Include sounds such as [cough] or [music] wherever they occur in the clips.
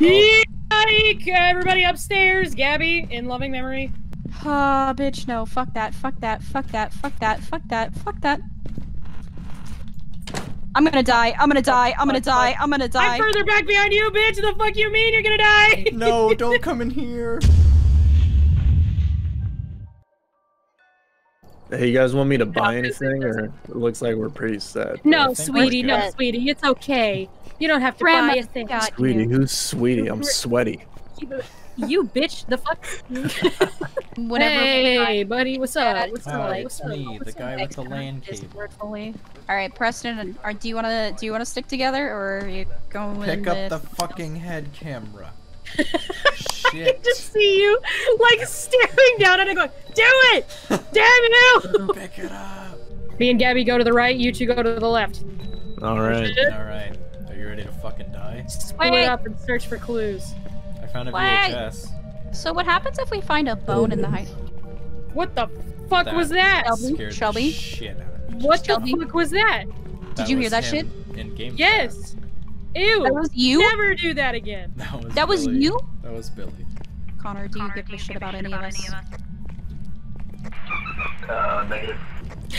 Yike! Everybody upstairs. Gabby, in loving memory. Ah, bitch, no. Fuck that. Fuck that. Fuck that. Fuck that. Fuck that. Fuck that. I'm gonna die. I'm gonna die. I'm gonna die. I'm gonna die. I'm further back behind you, bitch. The fuck you mean you're gonna die? No, don't [laughs] come in here. Hey, you guys want me to buy anything, or it looks like we're pretty set? No, I think we're sweetie, no, sweetie. It's okay. You don't have to Grandma buy a thing. got Sweetie, you. who's sweetie? I'm sweaty. You bitch, the fuck? [laughs] Whatever. Hey, buddy, what's up? Yeah, What's Hi, up? it's What's up? me, the guy up? with the land Just cable. All right, Preston. Are, do you wanna do you wanna stick together or are you going Pick up the fucking head camera. [laughs] I Shit. just see you like staring down at it going, do it! [laughs] Damn you! Pick it up. Me and Gabby go to the right, you two go to the left. All right. Alright. Are you ready to fucking die? Split Wait. up and search for clues. I found a Wait. VHS. So what happens if we find a bone in the height? What the fuck That was that? Shelby? Shelby? shit out of me. What Shelby? the fuck was that? That you hear that shit? In game Yes. Ew. That was you? Never do that again. That was That was you? That was Billy. Connor, do you give a shit about any of us? Uh, [laughs]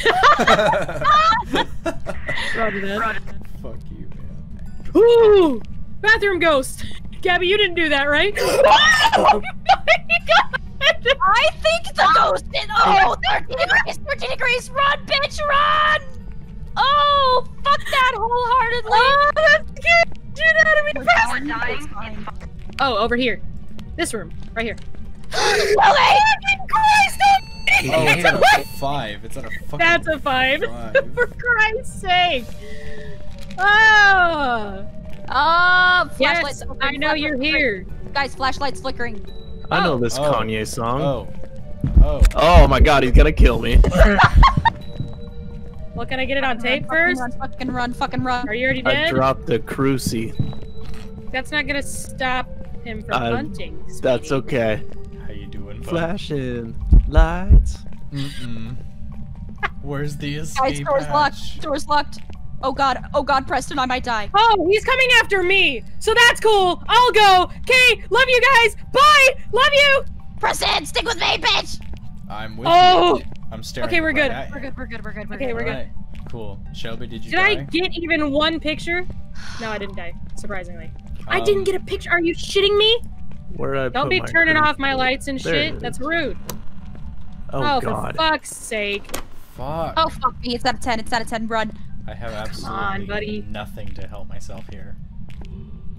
Roger that. Fuck you, man. Ooh! Bathroom ghost! [laughs] Gabby, you didn't do that, right? oh! [laughs] I think the ah! ghost did. Oh, 13 degrees, 13 degrees. Run, bitch, run! Oh, fuck that wholeheartedly. Oh, that scared the out of me! It's. Oh, over here. This room. Right here. Lily! [gasps] Oh, it's at a five. It's at a fucking That's a five. five. [laughs] For Christ's sake! Oh! Oh, Yes. I know you're here. Guys, flashlights flickering. I know Oh. this Oh. Kanye song. Oh. Oh. Oh my god, he's gonna kill me. [laughs] Well, can I get it on tape Fucking first? Run, fucking run, fucking run. Are you already I dropped the cruci. That's not gonna stop him from Uh, hunting. That's okay. How you doing, bud? Flashing lights. Mm-mm. Where's the [laughs] Guys, escape door's hatch? locked. Door's locked. Oh god, oh god, Preston, I might die. Oh, he's coming after me! So that's cool! I'll go! Okay, love you guys! Bye! Love you! Preston, stick with me, bitch! I'm with Oh! you. I'm staring. Okay, we're right good. at We're good, we're good, we're good, we're Okay, good. we're good. Alright, Cool. Shelby, did you Did die? I get even one picture? No, I didn't die, surprisingly. I Um, didn't get a picture. Are you shitting me? Where did I Don't put be my turning off my lights and There shit. That's rude. Oh, Oh, god. for fuck's sake. Fuck. Oh fuck me, it's out of 10, it's out of 10, run. I have absolutely on, buddy. nothing to help myself here.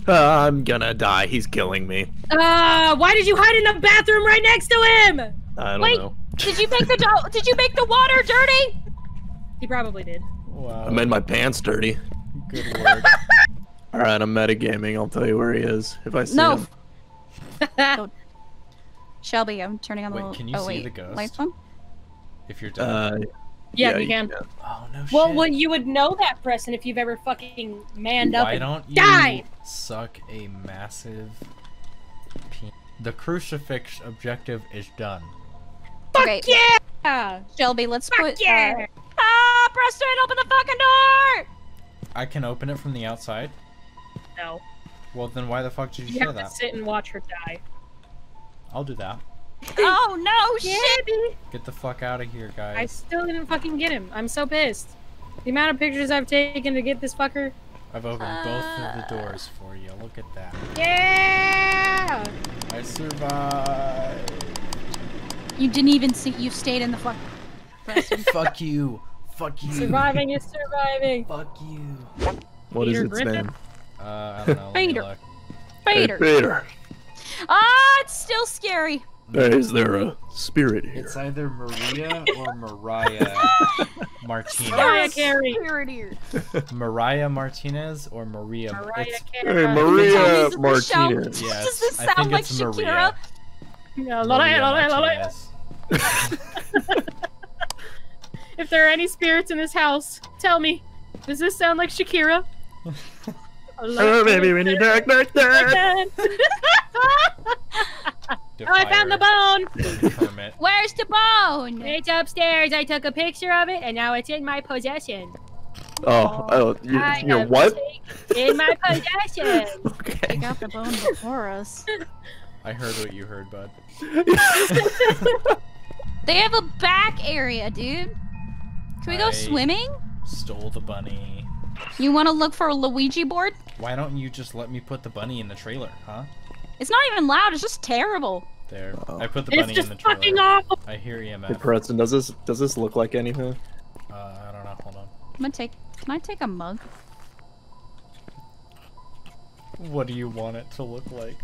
Uh, I'm gonna die. He's killing me. Uh, why did you hide in the bathroom right next to him? I don't Wait. know. Did you make the do- did you make the water dirty? He probably did. Wow. I made my pants dirty. Good [laughs] work. All right, I'm metagaming. I'll tell you where he is if I see No. him. Shelby, I'm turning on the Wait, little- can you oh, see wait. the ghost? Lights on? if you're done. Uh, yeah, you can. oh no Well, shit. well, you would know that, Preston, if you've ever fucking manned up Why and don't you died. suck a massive pe- The crucifix objective is done. Okay, Yeah! Shelby, let's Fuck put. yeah! Uh, ah, Preston, open the fucking door! I can open it from the outside. No. Well, then why the fuck did you, You say have to that? sit and watch her die. I'll do that. [laughs] Oh no, shit! Get the fuck out of here, guys. I still didn't fucking get him. I'm so pissed. The amount of pictures I've taken to get this fucker. I've opened both of Uh. the doors for you. Look at that. Yeah! I survived. You didn't even see. You stayed in the fuck. [laughs] Fuck you. Fuck you. Surviving is surviving. Fuck you. what is Peter its Griffin? name? Uh, I don't know. let me Vader. Vader. Hey, Vader. Ah, it's still scary. Is there a spirit here? It's either Maria or [laughs] Mariah Martinez. Mariah Carey. Spirit here. [laughs] Mariah Martinez or Maria. Mariah it's- Carey. Hey, Maria Martinez. Yes, Does this I sound think like it's Shakira? Maria. Yeah, Maria Martinez. [laughs] If there are any spirits in this house, tell me. Does this sound like Shakira? [laughs] Oh, baby, when you dark [laughs] like that. Oh, I found the bone. Where's the bone? It's upstairs. I took a picture of it, and now it's in my possession. Oh, oh, you're, you're what? In my possession. Okay. Take out the bone before us. I heard what you heard, bud. They have a back area, dude. Can we go swimming? Stole the bunny. You want to look for a Luigi board? Why don't you just let me put the bunny in the trailer, huh? It's not even loud. It's just terrible. There. Uh-oh. I put the bunny in the trailer. It's just fucking awful. I hear E Hey, EMF. Preston, does this does this look like anything? Uh, I don't know. Hold on. I'm gonna take. Can I take a mug? What do you want it to look like?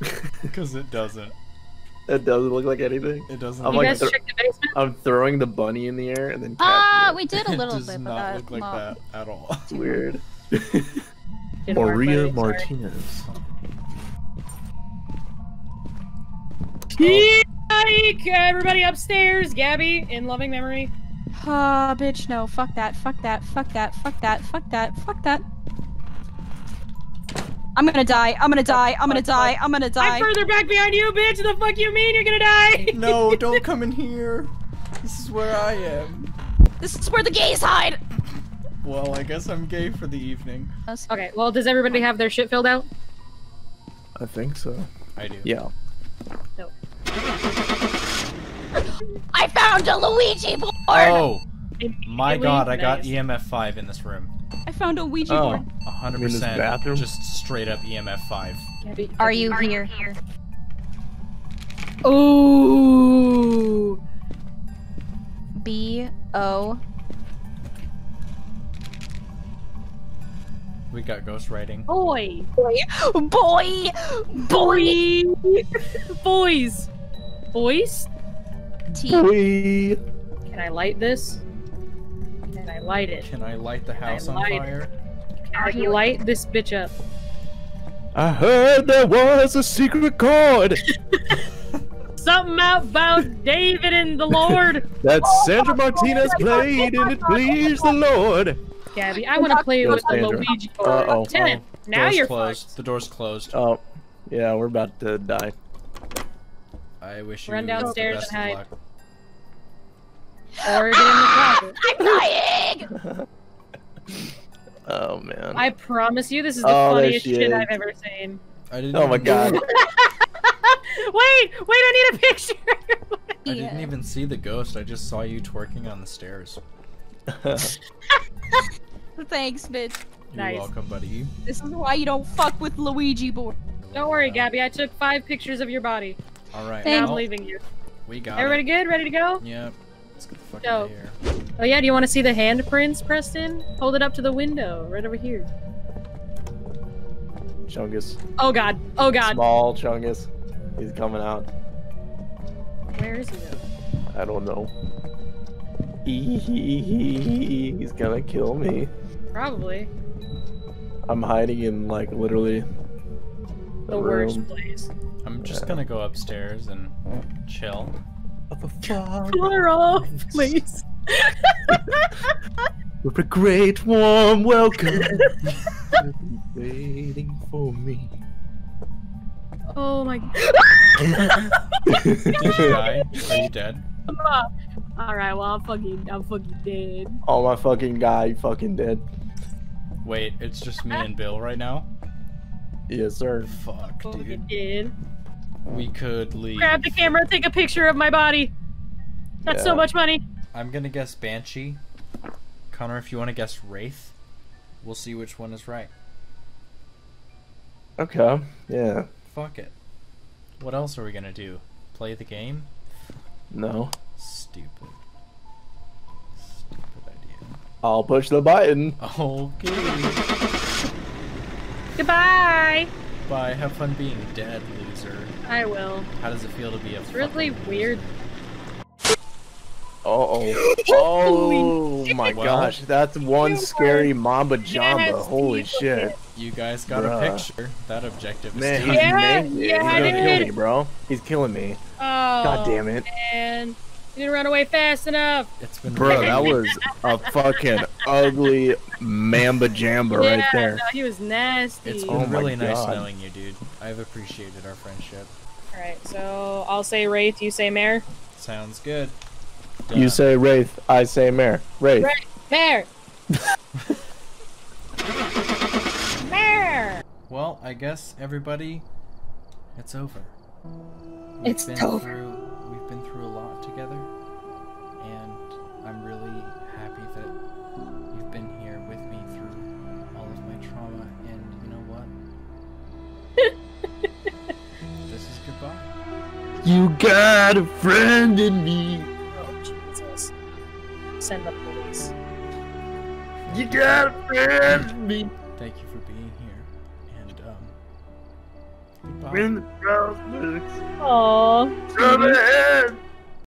[laughs] Because it doesn't. It doesn't look like anything. It doesn't. I'm You like guys thro- check the basement? I'm throwing the bunny in the air and then. Ah, catching we did a [laughs] it little does bit, but not that look like well, that at all. it. [laughs] It's weird. Didn't work, Maria. Martinez. Yike! Everybody upstairs. Gabby, in loving memory. Ah, bitch, no. Fuck that. Fuck that. Fuck that. Fuck that. Fuck that. Fuck that. I'm gonna die. I'm gonna die. I'm gonna die. I'm gonna die. I'm further back behind you, bitch. The fuck you mean you're gonna die? [laughs] no, don't [laughs] come in here. This is where I am. This is where the gays hide. Well, I guess I'm gay for the evening. Okay, well, does everybody have their shit filled out? I think so. I do. Yeah. [laughs] I found a Luigi board. Oh my god, I got. EMF 5 in this room. I found a Ouija Oh. board. A hundred You mean this percent. bathroom? Just straight up EMF 5. Are Gabby. you here? Oh, B O. We got ghost writing. Boy. Boy. Boy. Boy. Boys. Boys. T. We. Can I light this? Can I light it? Can I light the house on lied. fire? Can I light this bitch up? I heard there was a secret chord [laughs] Something about David and the Lord. [laughs] that Sandra Martinez played and it pleased the Lord. Gabby, I want to play with the Luigi board. Uh-oh. Ten. Now door's you're closed. fucked. The door's closed. Oh, yeah, we're about to die. I wish you Run downstairs the best and hide. Of luck. Or get in the closet. [laughs] I'm dying. [laughs] Oh man. I promise you, this is the Oh, funniest shit is. I've ever seen. I didn't Oh my god. [laughs] wait, wait, I need a picture. I didn't even see the ghost. I just saw you twerking on the stairs. Thanks, bitch. You're Nice. welcome, buddy. This is why you don't fuck with Luigi board. Don't worry, Gabby. I took five pictures of your body. All right. Thank- Now I'm leaving you. we got Everybody it. good? Ready to go? Yep. Let's get the fuck Dope. out of here. Oh yeah. Do you want to see the handprints, Preston? Hold it up to the window, right over here. Chungus. Oh god. Oh god. Small Chungus. He's coming out. Where is he though? I don't know. He, he, he, He's gonna kill me. Probably I'm hiding in like literally the room. worst place. I'm just Yeah. gonna go upstairs and chill. Of a far Far off, please. [laughs] with a great warm welcome. waiting for me. Oh my. [laughs] Did you die? Are you dead? [laughs] All right. Well, I'm fucking. I'm fucking dead. oh my fucking guy, you fucking dead. Wait, it's just me and Bill right now? Yes, sir. Fuck, Fucking dead. We could leave. Grab the camera. Take a picture of my body. That's so much money. I'm gonna guess Banshee. Connor, if you want to guess Wraith, we'll see which one is right. Okay. Yeah. Fuck it. What else are we gonna do? Play the game? No. Stupid. Stupid idea. I'll push the button. Okay. Goodbye. Bye. Have fun being dead, loser. I will. How does it feel to be a It's really weird. Uh [laughs] oh. Oh my Well- gosh, that's one scary Mamba Jamba. Holy shit. You guys got Bruh. a picture. That objective is Man, done. he's Yeah, naked. yeah, he's I gonna kill me, bro. He's killing me. Oh. God damn it. Man, you didn't run away fast enough. It's been Bro, that was a fucking ugly Mamba Jamba right there. No, he was nasty. It's Oh been my really nice God. knowing you, dude. I've appreciated our friendship. Alright, so I'll say Wraith, you say Mare. Sounds good. You say Wraith, I say Mare. Wraith. Right. Mare! [laughs] Mare. Well, I guess everybody, it's over. We've It's been over. Through, we've been through a lot together, and I'm really happy that you've been here with me through all of my trauma. And you know what? [laughs] this is goodbye. You got a friend in me. Oh Jesus! Send the police. You got a friend in me. Thank you for being here, and um, goodbye. When the crowd looks Aww. from ahead.